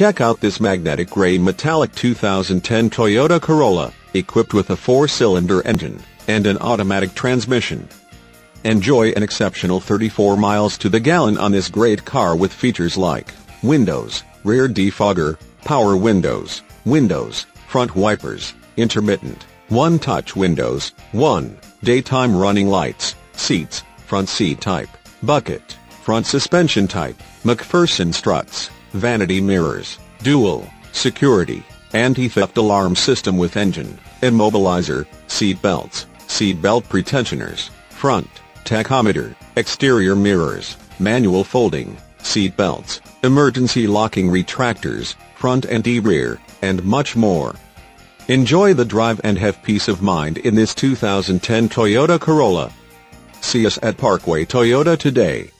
Check out this magnetic gray metallic 2010 Toyota Corolla, equipped with a four-cylinder engine and an automatic transmission. Enjoy an exceptional 34 miles to the gallon on this great car with features like windows, rear defogger, power windows, windows, front wipers, intermittent, one-touch windows, one, daytime running lights, seats, front seat type, bucket, front suspension type, MacPherson struts, vanity mirrors, dual, security, anti-theft alarm system with engine, immobilizer, seat belts, seat belt pretensioners, front, tachometer, exterior mirrors, manual folding, seat belts, emergency locking retractors, front and rear, and much more. Enjoy the drive and have peace of mind in this 2010 Toyota Corolla. See us at Parkway Toyota today.